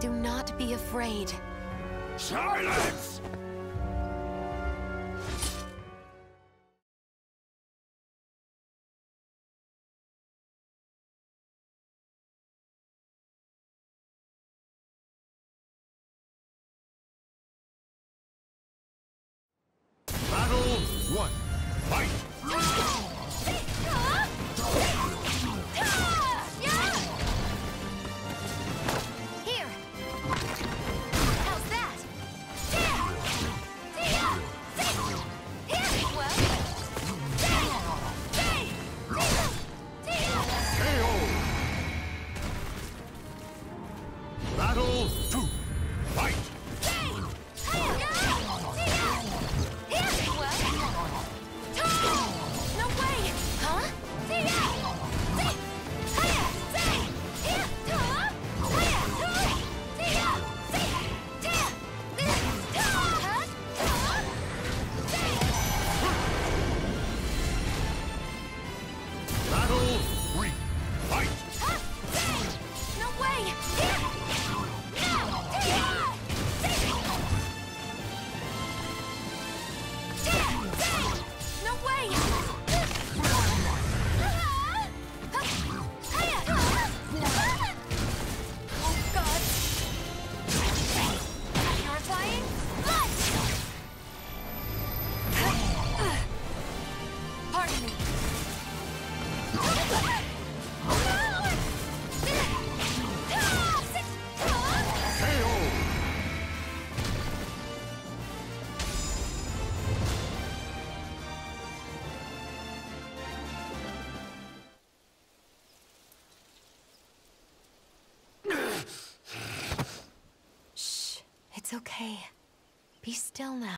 Do not be afraid. Silence! Battle one. Fight! Battle 2. It's okay. Be still now.